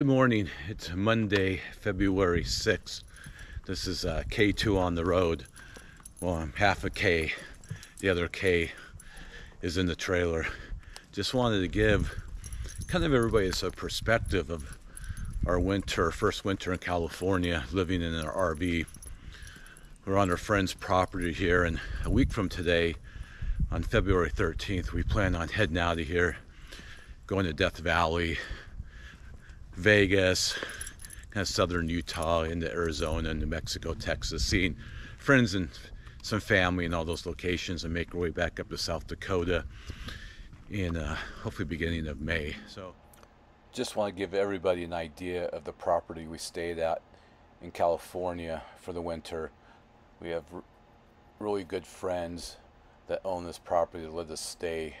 Good morning. It's Monday, February 6th. This is uh, K2 on the road. Well, I'm half a K. The other K is in the trailer. Just wanted to give kind of everybody a perspective of our winter, first winter in California, living in an RV. We're on our friend's property here, and a week from today, on February 13th, we plan on heading out of here, going to Death Valley, Vegas, kind of southern Utah, into Arizona, New Mexico, Texas, seeing friends and some family in all those locations, and make our way back up to South Dakota in uh, hopefully beginning of May. So, just want to give everybody an idea of the property we stayed at in California for the winter. We have really good friends that own this property that let us stay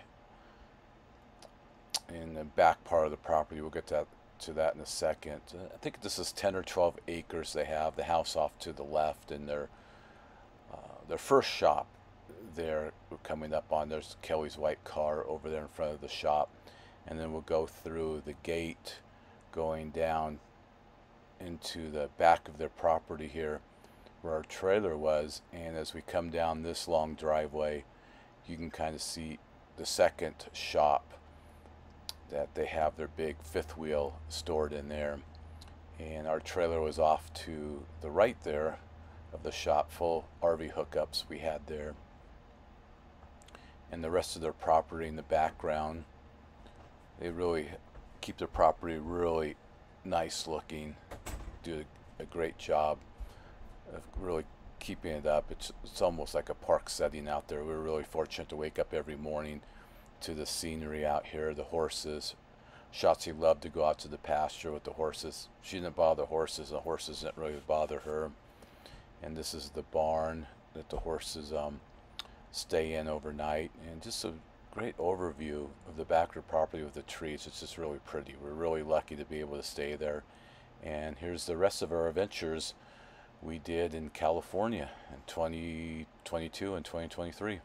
in the back part of the property. We'll get to that to that in a second. I think this is 10 or 12 acres they have. The house off to the left, and their uh, their first shop there coming up on. There's Kelly's white car over there in front of the shop, and then we'll go through the gate, going down into the back of their property here, where our trailer was. And as we come down this long driveway, you can kind of see the second shop that they have their big fifth wheel stored in there. And our trailer was off to the right there of the shop, full RV hookups we had there. And the rest of their property in the background. They really keep their property really nice looking, do a great job of really keeping it up. It's, it's almost like a park setting out there. We're really fortunate to wake up every morning to the scenery out here, the horses. Shotzi loved to go out to the pasture with the horses. She didn't bother the horses, the horses didn't really bother her. And this is the barn that the horses um, stay in overnight. And just a great overview of the backer property with the trees. It's just really pretty. We're really lucky to be able to stay there. And here's the rest of our adventures we did in California in 2022 and 2023.